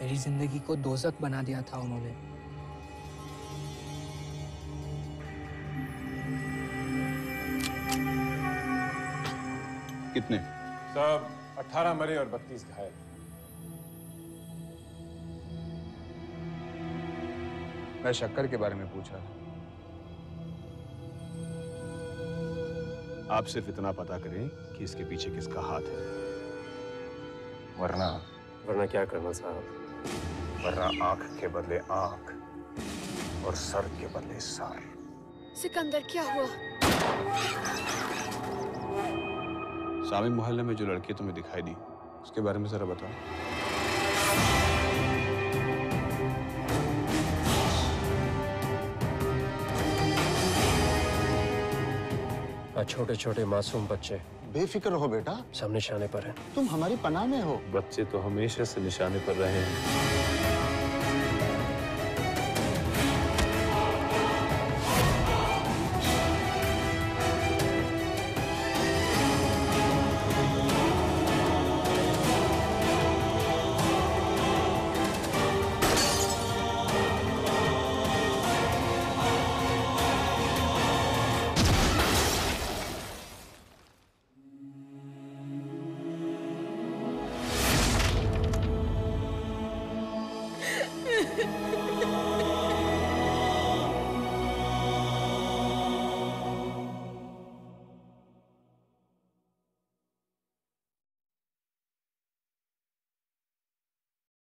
मेरी ज़िंदगी को दोजक बना दिया था उन्होंने। कितने? सब 18 मरे और 32 घायल। मैं शक्कर के बारे में पूछा रहा आप सिर्फ़ इतना पता करें कि इसके पीछे किसका हाथ है। वरना वरना क्या करना साहब? वरना आँख के बदले आँख और सर के बदले सर। सिकंदर क्या हुआ? सामी मोहल्ले में जो लड़की तुम्हें दिखाई दी उसके बारे में जरा बताओ। छोटे छोटे मासूम बच्चे। बेफिक्र हो बेटा। सब निशाने पर है। तुम हमारी पनाह में हो। बच्चे तो हमेशा से निशाने पर रहे हैं। Ha ha ha!